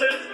Listen.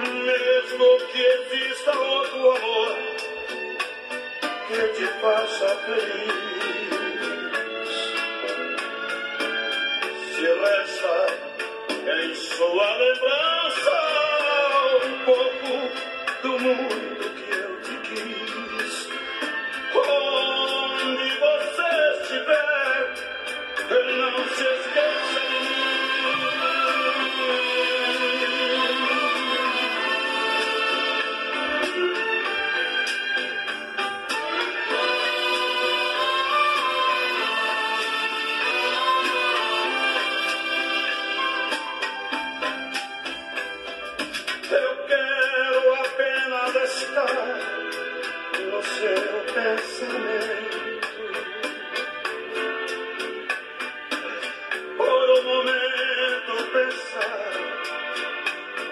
Mesmo que exista outro amor que te faça feliz. Se resta em sua lembrança um pouco do mundo que eu te quis.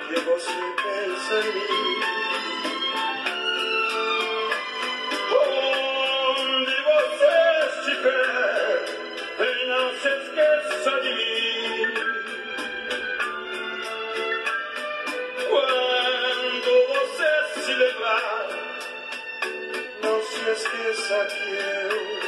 Que você pensa em mim. Onde você estiver, não se esqueça de mim. Quando você se lembrar, não se esqueça que eu,